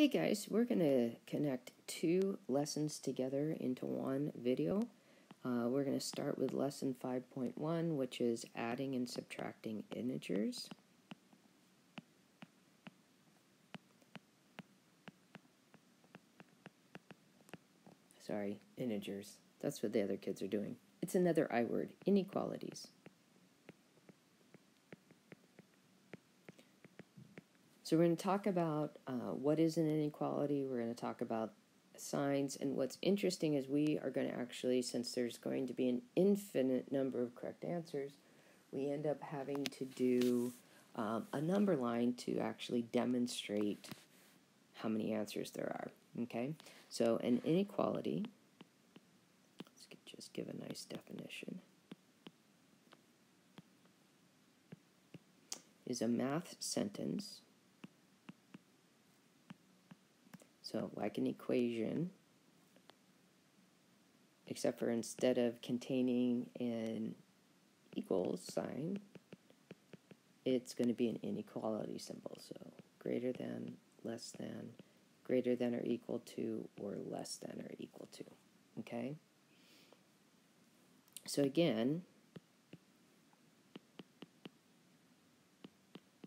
Hey guys, we're going to connect two lessons together into one video. Uh, we're going to start with lesson 5.1, which is adding and subtracting integers. Sorry, integers. That's what the other kids are doing. It's another I word, inequalities. So we're going to talk about uh, what is an inequality. We're going to talk about signs. And what's interesting is we are going to actually, since there's going to be an infinite number of correct answers, we end up having to do um, a number line to actually demonstrate how many answers there are. Okay, so an inequality, let's just give a nice definition, is a math sentence So like an equation, except for instead of containing an equals sign, it's going to be an inequality symbol. So greater than, less than, greater than or equal to, or less than or equal to. Okay? So again,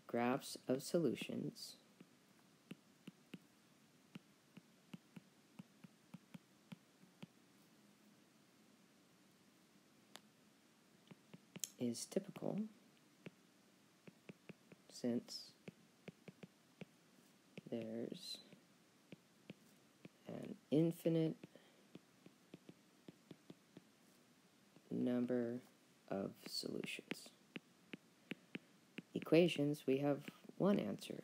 graphs of solutions is typical since there's an infinite number of solutions. Equations, we have one answer.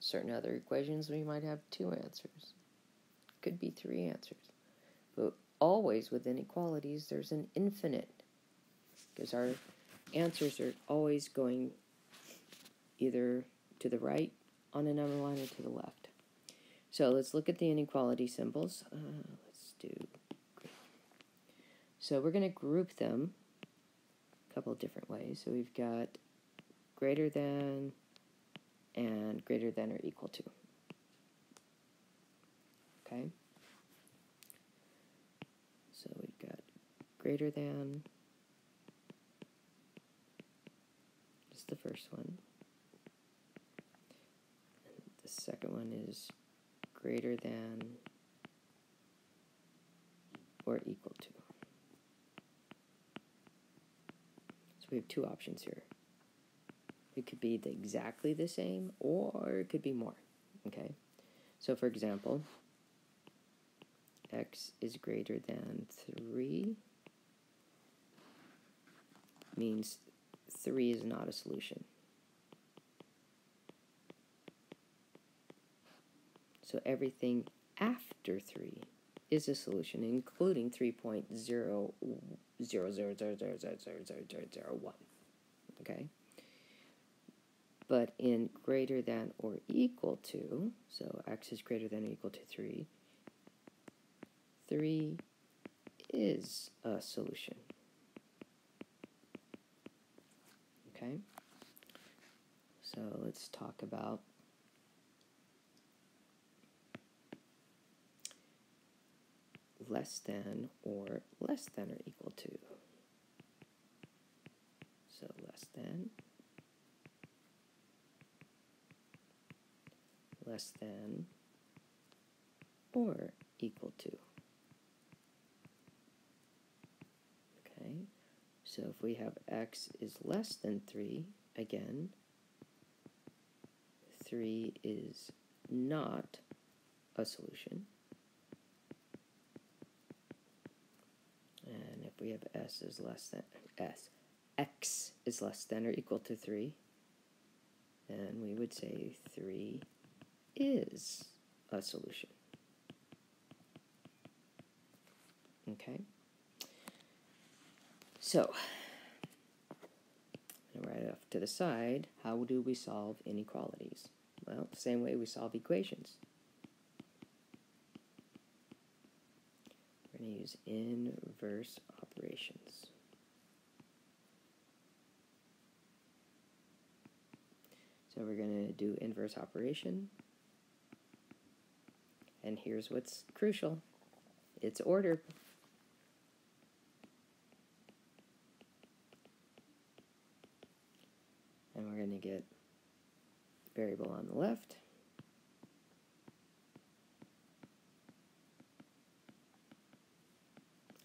Certain other equations, we might have two answers. Could be three answers. But always with inequalities, there's an infinite because our answers are always going either to the right on a number line or to the left. So let's look at the inequality symbols. Uh, let's do So we're going to group them a couple different ways. So we've got greater than and greater than or equal to. Okay? So we've got greater than the first one. And the second one is greater than or equal to. So we have two options here. It could be the exactly the same or it could be more. Okay? So for example, x is greater than 3 means 3 is not a solution. So everything after 3 is a solution, including 3.00000000001. Okay? But in greater than or equal to, so x is greater than or equal to 3, 3 is a solution. Okay? So let's talk about less than or less than or equal to. So less than, less than, or equal to. So if we have x is less than 3, again, 3 is not a solution. And if we have s is less than s, x is less than or equal to 3, then we would say 3 is a solution. Okay? So, right off to the side, how do we solve inequalities? Well, same way we solve equations. We're going to use inverse operations. So we're going to do inverse operation. And here's what's crucial it's ordered. And we're going to get variable on the left.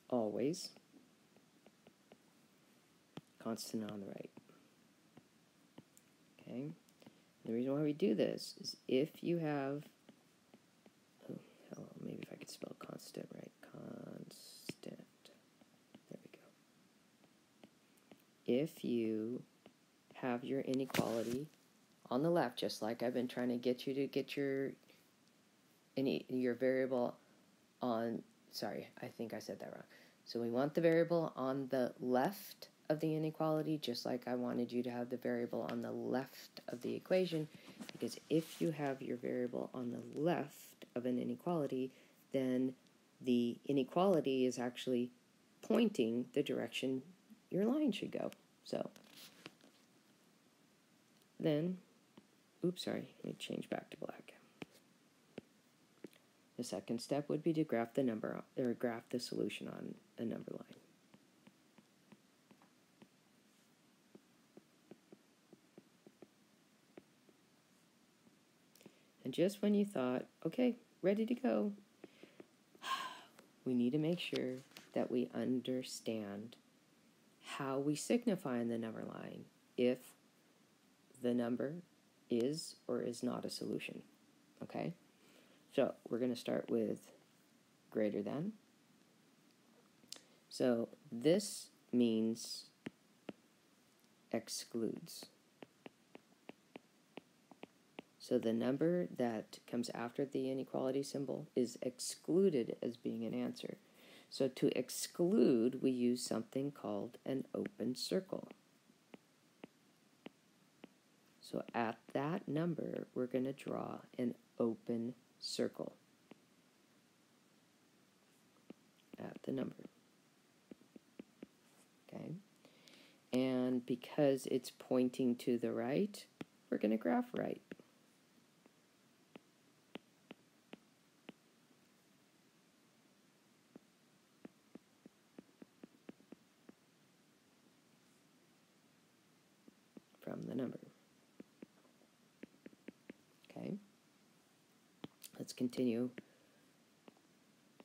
Always. Constant on the right. Okay. The reason why we do this is if you have, oh, maybe if I could spell constant right, constant. There we go. If you have your inequality on the left, just like I've been trying to get you to get your any your variable on. Sorry, I think I said that wrong. So we want the variable on the left of the inequality, just like I wanted you to have the variable on the left of the equation, because if you have your variable on the left of an inequality, then the inequality is actually pointing the direction your line should go. So then, oops, sorry, let me change back to black. The second step would be to graph the number or graph the solution on a number line. And just when you thought, okay, ready to go, we need to make sure that we understand how we signify in the number line if the number is or is not a solution. Okay? So we're going to start with greater than. So this means excludes. So the number that comes after the inequality symbol is excluded as being an answer. So to exclude, we use something called an open circle. So at that number, we're going to draw an open circle at the number. Okay? And because it's pointing to the right, we're going to graph right. from the number. Okay. Let's continue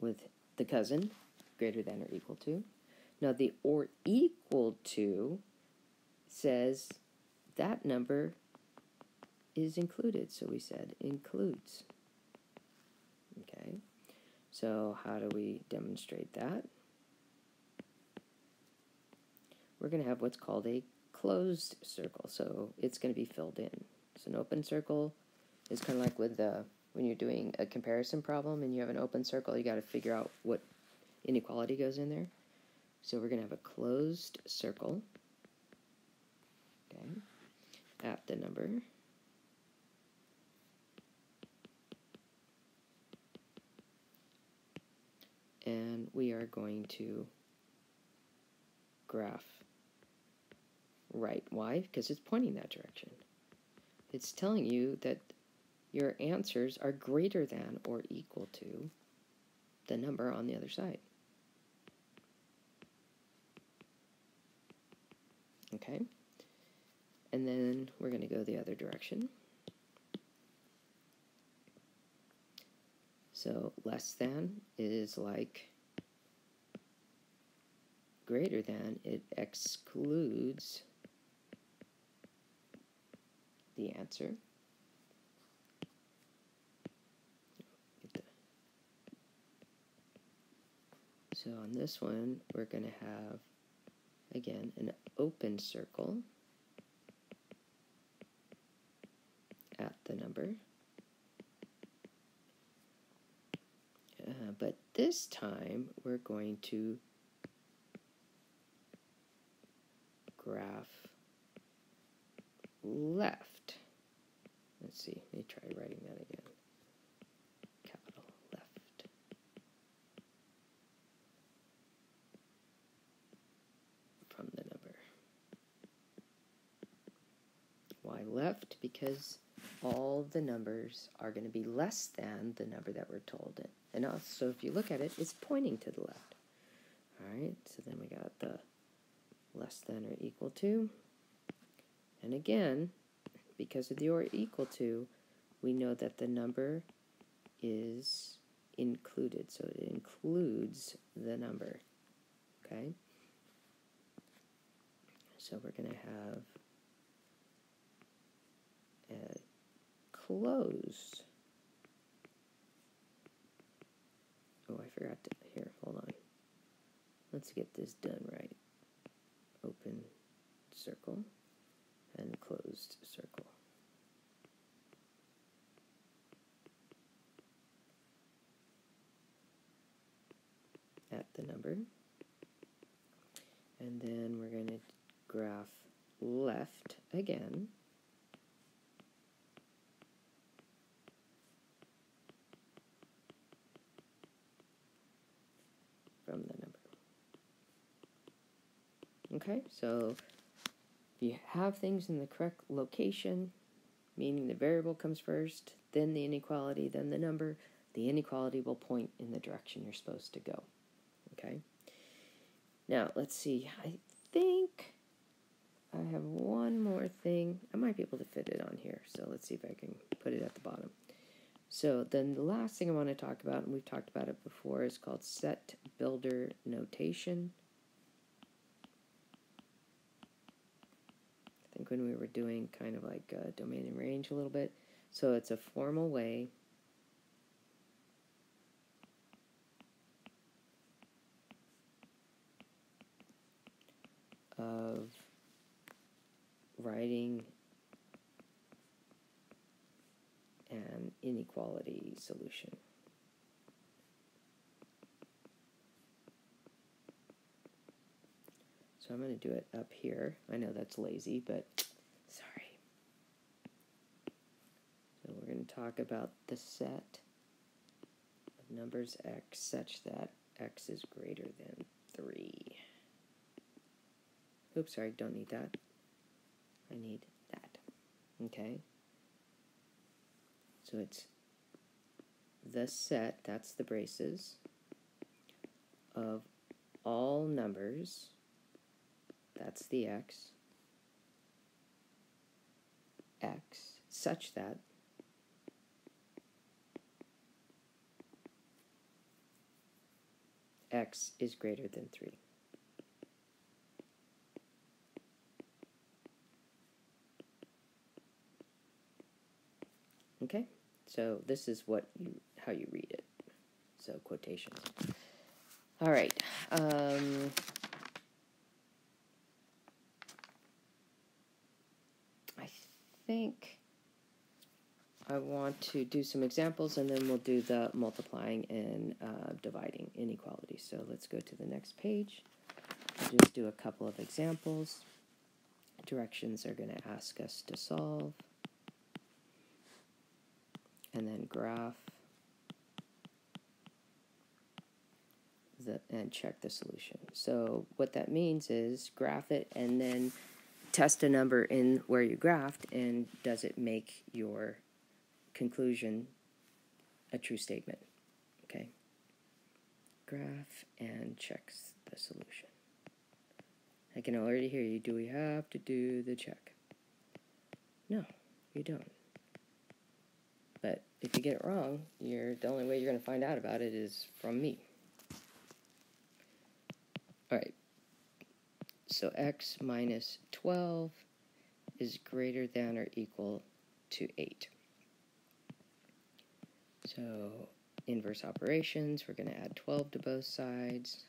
with the cousin, greater than or equal to. Now, the or equal to says that number is included. So we said includes. Okay. So how do we demonstrate that? We're going to have what's called a closed circle, so it's going to be filled in. So an open circle is kind of like with the when you're doing a comparison problem and you have an open circle, you got to figure out what inequality goes in there. So we're going to have a closed circle, okay, at the number. And we are going to graph right. Why? Because it's pointing that direction. It's telling you that your answers are greater than or equal to the number on the other side. Okay? And then we're going to go the other direction. So less than is like greater than, it excludes the answer. So on this one, we're going to have, again, an open circle at the number. Uh, but this time, we're going to graph left. Let's see, let me try writing that again. Capital left. From the Why left? Because all the numbers are going to be less than the number that we're told. It. And also, if you look at it, it's pointing to the left. All right, so then we got the less than or equal to. And again, because of the or equal to, we know that the number is included. So it includes the number. Okay? So we're going to have a closed. Oh, I forgot to. Here, hold on. Let's get this done right. Open circle and closed circle. At the number. And then we're going to graph left again. From the number. Okay, so if you have things in the correct location, meaning the variable comes first, then the inequality, then the number, the inequality will point in the direction you're supposed to go. Okay? Now, let's see. I think I have one more thing. I might be able to fit it on here, so let's see if I can put it at the bottom. So then the last thing I want to talk about, and we've talked about it before, is called set builder notation. I think when we were doing kind of like uh, domain and range a little bit. So it's a formal way of writing an inequality solution. So I'm going to do it up here. I know that's lazy, but sorry. So we're going to talk about the set of numbers x such that x is greater than 3. Oops, sorry, don't need that. I need that. Okay? So it's the set, that's the braces, of all numbers, that's the x, x, such that x is greater than 3. Okay? So this is what you how you read it. So quotations. All right. Um, I think I want to do some examples and then we'll do the multiplying and uh, dividing inequalities. So let's go to the next page. I'll just do a couple of examples. Directions are going to ask us to solve and then graph the and check the solution. So what that means is graph it and then test a number in where you graphed and does it make your conclusion a true statement. Okay. Graph and checks the solution. I can already hear you. Do we have to do the check? No, you don't. But if you get it wrong, you're the only way you're going to find out about it is from me. All right. So x minus 12 is greater than or equal to 8. So inverse operations, we're going to add 12 to both sides.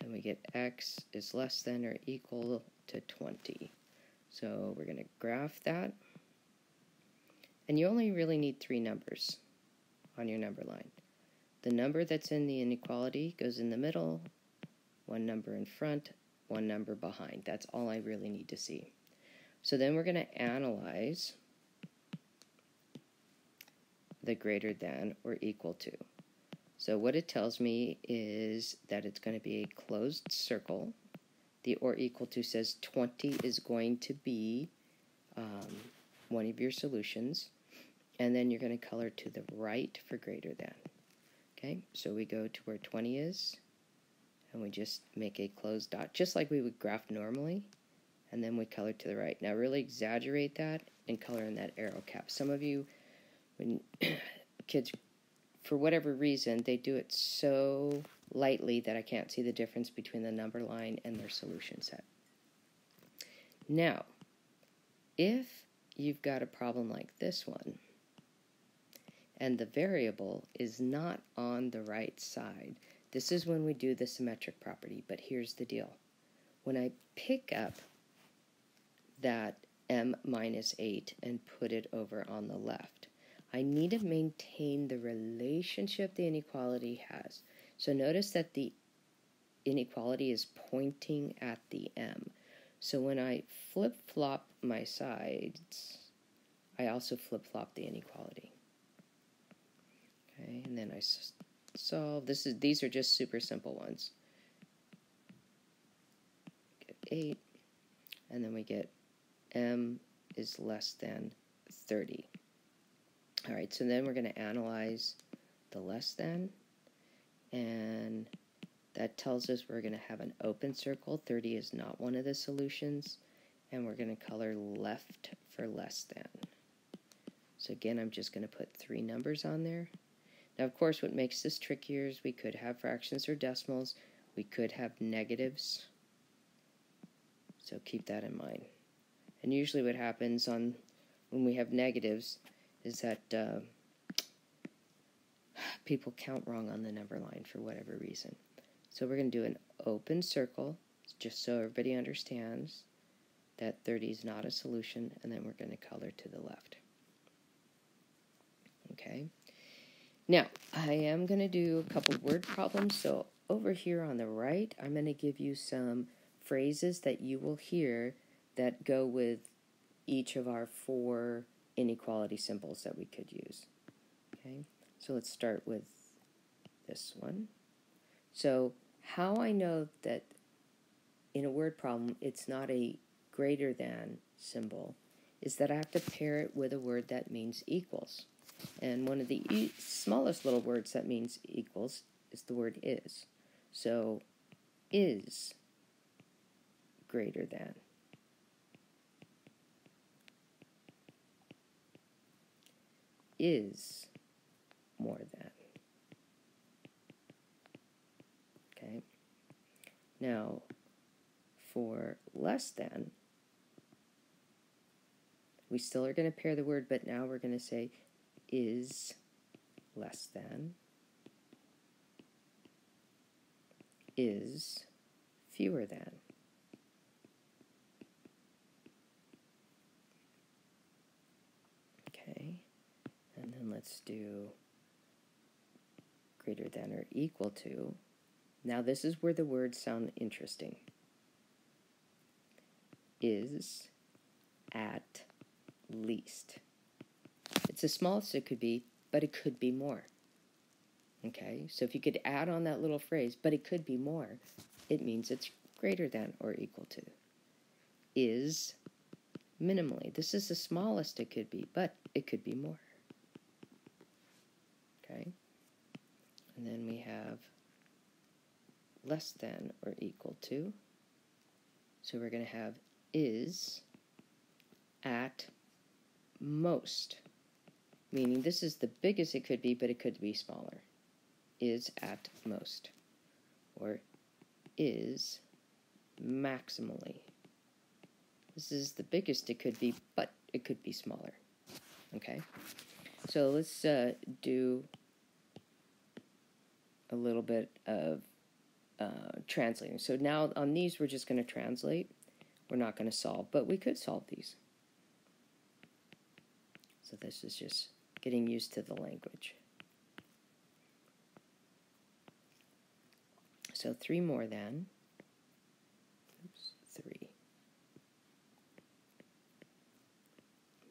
And we get x is less than or equal to 20. So we're going to graph that. And you only really need three numbers on your number line. The number that's in the inequality goes in the middle, one number in front, one number behind. That's all I really need to see. So then we're going to analyze the greater than or equal to. So what it tells me is that it's going to be a closed circle. The or equal to says 20 is going to be um, one of your solutions, and then you're going to color to the right for greater than. Okay, so we go to where 20 is, and we just make a closed dot, just like we would graph normally, and then we color to the right. Now really exaggerate that and color in that arrow cap. Some of you, when kids, for whatever reason, they do it so lightly that I can't see the difference between the number line and their solution set. Now, if you've got a problem like this one, and the variable is not on the right side, this is when we do the symmetric property, but here's the deal. When I pick up that m minus 8 and put it over on the left, I need to maintain the relationship the inequality has. So notice that the inequality is pointing at the m. So when I flip-flop my sides, I also flip-flop the inequality. Okay, and then I solve. This is these are just super simple ones. Get 8, and then we get m is less than 30. All right, so then we're going to analyze the less than, and that tells us we're going to have an open circle. 30 is not one of the solutions, and we're going to color left for less than. So again, I'm just going to put three numbers on there. Now, of course, what makes this trickier is we could have fractions or decimals. We could have negatives. So keep that in mind. And usually what happens on when we have negatives is that uh, people count wrong on the number line for whatever reason. So we're going to do an open circle just so everybody understands that 30 is not a solution, and then we're going to color to the left. Okay. Now, I am going to do a couple word problems. So over here on the right, I'm going to give you some phrases that you will hear that go with each of our four inequality symbols that we could use. Okay, so let's start with this one. So how I know that in a word problem it's not a greater than symbol is that I have to pair it with a word that means equals. And one of the e smallest little words that means equals is the word is. So, is greater than. Is more than. Okay. Now, for less than, we still are going to pair the word, but now we're going to say is less than is fewer than. Okay, and then let's do greater than or equal to. Now, this is where the words sound interesting. Is at least. It's the smallest it could be, but it could be more. Okay, so if you could add on that little phrase, but it could be more, it means it's greater than or equal to. Is minimally. This is the smallest it could be, but it could be more. Okay, and then we have less than or equal to. So we're going to have is at most meaning this is the biggest it could be, but it could be smaller, is at most, or is maximally. This is the biggest it could be, but it could be smaller. Okay? So let's uh, do a little bit of uh, translating. So now on these, we're just going to translate. We're not going to solve, but we could solve these. So this is just getting used to the language. So three more than. Oops, three.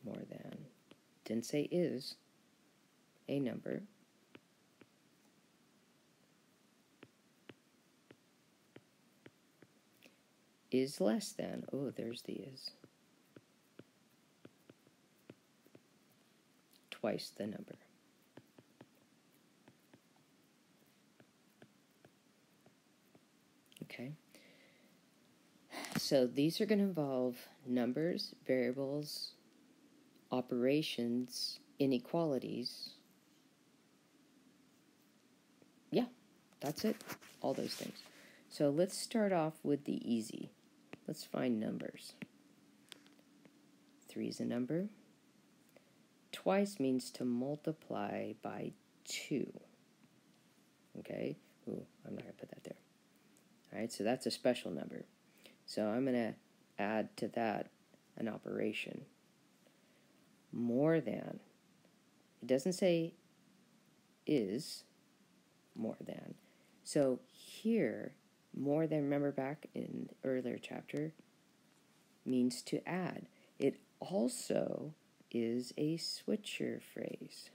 More than. Didn't say is. A number. Is less than. Oh, there's the is. Twice the number. Okay. So these are going to involve numbers, variables, operations, inequalities. Yeah, that's it. All those things. So let's start off with the easy. Let's find numbers. Three is a number. Twice means to multiply by two. Okay? Ooh, I'm not going to put that there. All right, so that's a special number. So I'm going to add to that an operation. More than. It doesn't say is more than. So here, more than, remember back in earlier chapter, means to add. It also is a switcher phrase.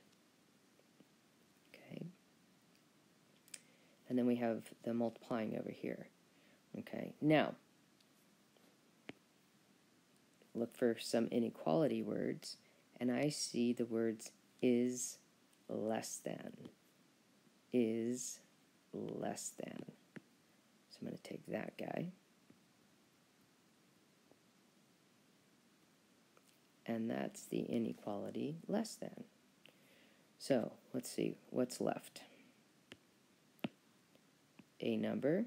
Okay. And then we have the multiplying over here. Okay. Now, look for some inequality words, and I see the words is less than. Is less than. So I'm going to take that guy. And that's the inequality less than. So let's see what's left. A number,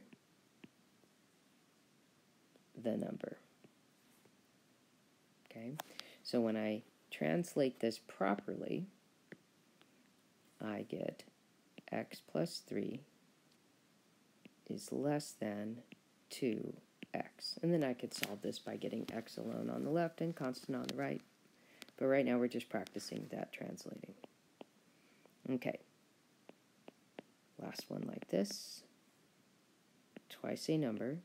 the number. Okay, so when I translate this properly, I get x plus 3 is less than 2x. And then I could solve this by getting x alone on the left and constant on the right. But right now we're just practicing that translating. Okay. Last one like this. Twice a number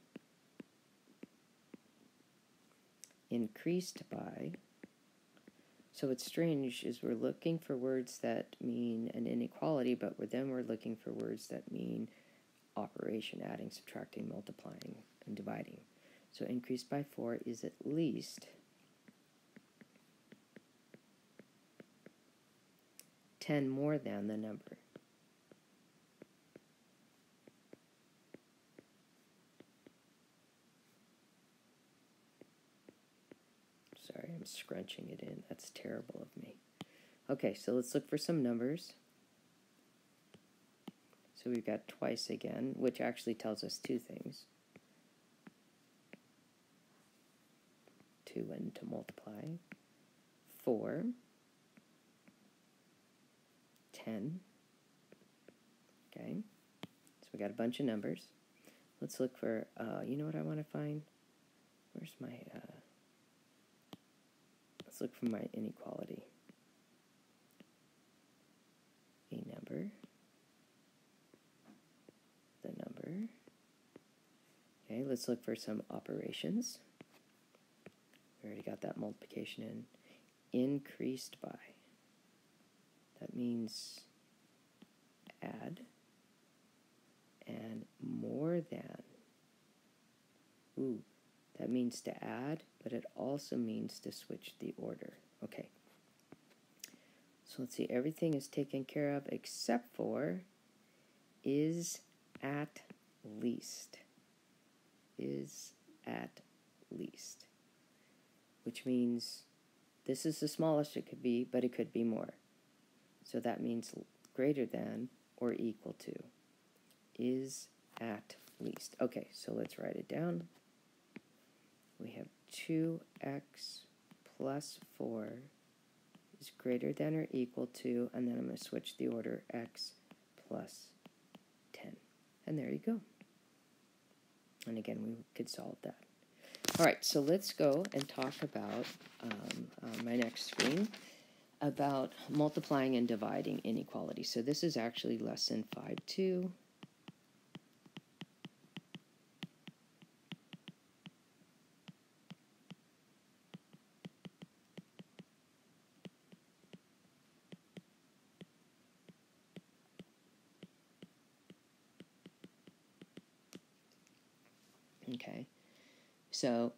increased by. So what's strange is we're looking for words that mean an inequality, but then we're looking for words that mean operation, adding, subtracting, multiplying, and dividing. So increased by 4 is at least 10 more than the number. Sorry, I'm scrunching it in. That's terrible of me. Okay, so let's look for some numbers. So we've got twice again, which actually tells us two things. Two and to multiply. Four. Ten. Okay. So we got a bunch of numbers. Let's look for, uh, you know what I want to find? Where's my, uh, let's look for my inequality. A number. The number. Okay, let's look for some operations. We already got that multiplication in. Increased by. That means add and more than. Ooh, that means to add, but it also means to switch the order. Okay. So let's see, everything is taken care of except for is at least is at least, which means this is the smallest it could be, but it could be more. So that means greater than or equal to is at least. Okay, so let's write it down. We have 2x plus 4 is greater than or equal to, and then I'm going to switch the order x plus 10. And there you go. And again, we could solve that. All right, so let's go and talk about um, uh, my next screen about multiplying and dividing inequalities. So this is actually lesson 5.2. Okay, so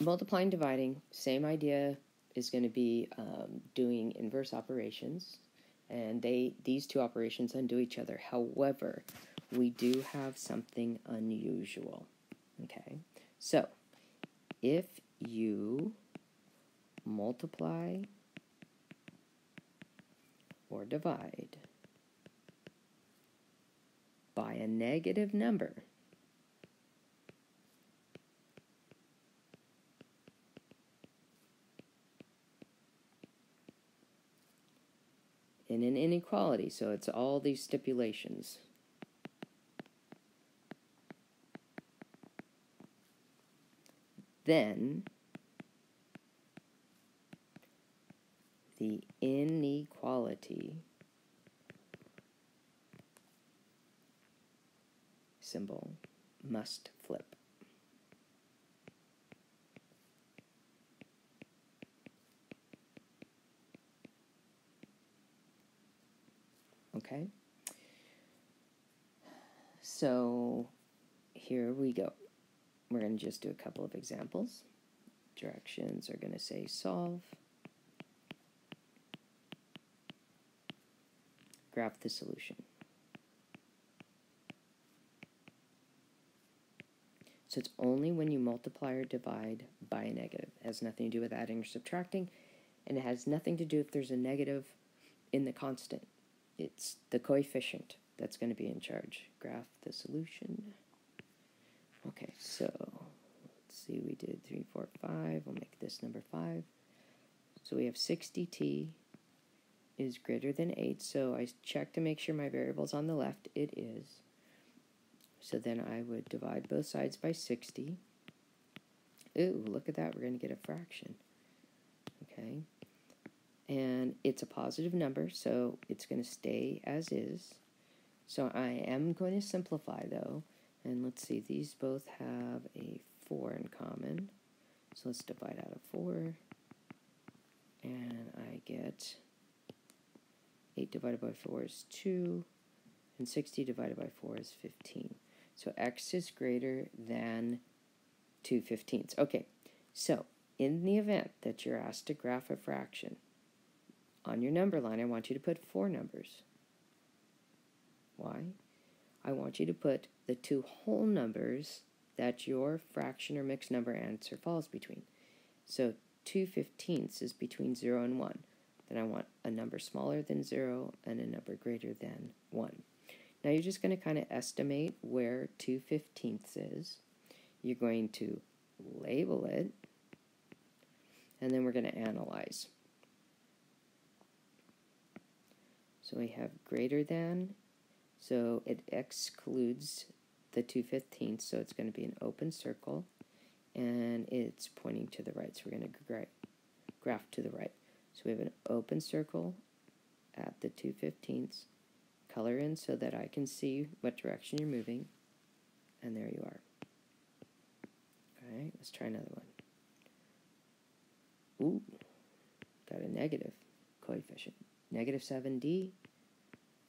multiplying, dividing, same idea is going to be um, doing inverse operations, and they these two operations undo each other. However, we do have something unusual. Okay, so if you multiply or divide by a negative number, in an inequality, so it's all these stipulations. Then the inequality symbol must flip. Okay? So here we go. We're going to just do a couple of examples. Directions are going to say solve. Graph the solution. So it's only when you multiply or divide by a negative. It has nothing to do with adding or subtracting, and it has nothing to do if there's a negative in the constant. It's the coefficient that's going to be in charge. Graph the solution. Okay, so let's see, we did 3, 4, 5. We'll make this number 5. So we have 60t is greater than 8. So I check to make sure my variable's on the left. It is. So then I would divide both sides by 60. Ooh, look at that. We're going to get a fraction. Okay. And it's a positive number, so it's going to stay as is. So I am going to simplify, though. And let's see, these both have a 4 in common. So let's divide out a 4. And I get 8 divided by 4 is 2. And 60 divided by 4 is 15. So x is greater than 2 fifteenths. Okay, so in the event that you're asked to graph a fraction, on your number line, I want you to put four numbers. Why? I want you to put the two whole numbers that your fraction or mixed number answer falls between. So 2 fifteenths is between 0 and 1. Then I want a number smaller than 0 and a number greater than 1. Now you're just going to kind of estimate where 2 fifteenths is. You're going to label it, and then we're going to analyze. So we have greater than, so it excludes the 2 fifteenths, so it's going to be an open circle, and it's pointing to the right, so we're going to gra graph to the right. So we have an open circle at the 2 fifteenths, color in so that I can see what direction you're moving. And there you are. All right, let's try another one. Ooh, got a negative coefficient. Negative 7d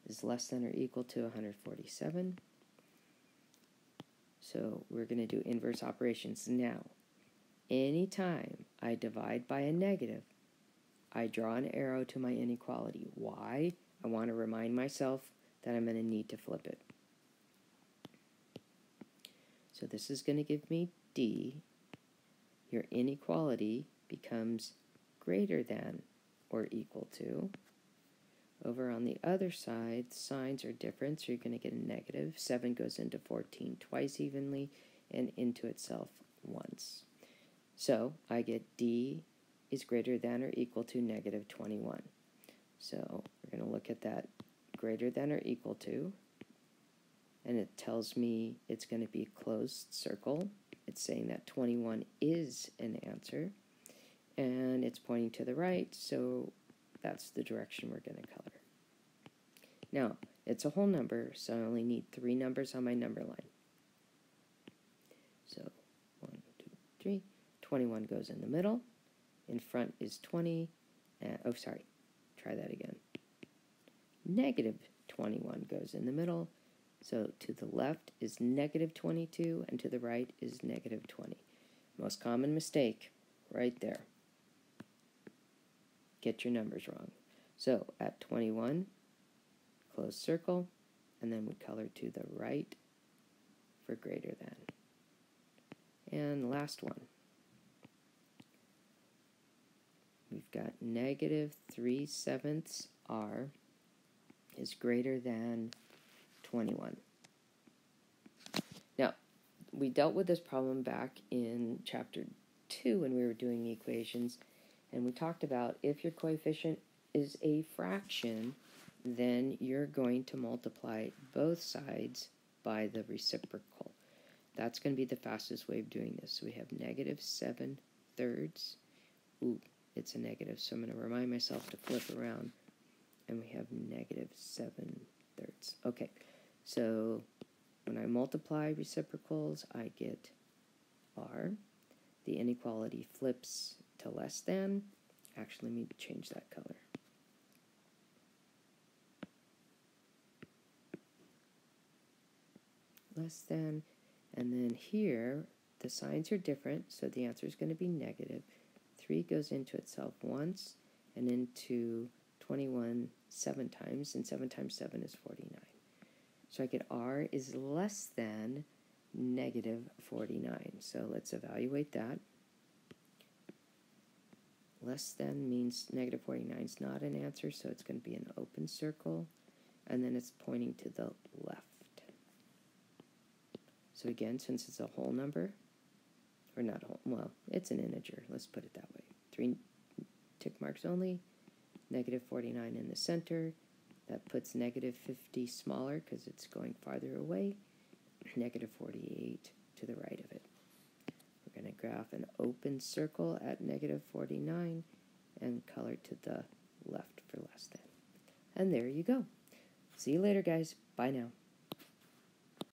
is less than or equal to 147. So we're going to do inverse operations now. Anytime I divide by a negative, I draw an arrow to my inequality. Why? I want to remind myself that I'm going to need to flip it. So this is going to give me D. Your inequality becomes greater than or equal to. Over on the other side, signs are different, so you're going to get a negative. 7 goes into 14 twice evenly and into itself once. So I get D is greater than or equal to negative 21. So we're going to look at that greater than or equal to, and it tells me it's going to be a closed circle. It's saying that 21 is an answer, and it's pointing to the right, so that's the direction we're going to color. Now, it's a whole number, so I only need three numbers on my number line. So, one, two, three. 21 goes in the middle. In front is 20. And, oh, sorry. Try that again negative 21 goes in the middle. So to the left is negative 22, and to the right is negative 20. Most common mistake, right there. Get your numbers wrong. So at 21, close circle, and then we color to the right for greater than. And last one. We've got negative 3 sevenths r is greater than 21. Now, we dealt with this problem back in chapter 2 when we were doing equations, and we talked about if your coefficient is a fraction, then you're going to multiply both sides by the reciprocal. That's going to be the fastest way of doing this. So we have negative 7 thirds. Ooh, it's a negative, so I'm going to remind myself to flip around. And we have negative 7 thirds. Okay, so when I multiply reciprocals, I get r. The inequality flips to less than. Actually, let me change that color. Less than. And then here, the signs are different, so the answer is going to be negative. 3 goes into itself once and into 21 seven times, and 7 times 7 is 49. So I get r is less than negative 49. So let's evaluate that. Less than means negative 49 is not an answer, so it's going to be an open circle, and then it's pointing to the left. So again, since it's a whole number, or not whole, well, it's an integer, let's put it that way. Three tick marks only, negative 49 in the center. That puts negative 50 smaller because it's going farther away, negative 48 to the right of it. Going to graph an open circle at negative 49 and color to the left for less than. And there you go. See you later, guys. Bye now.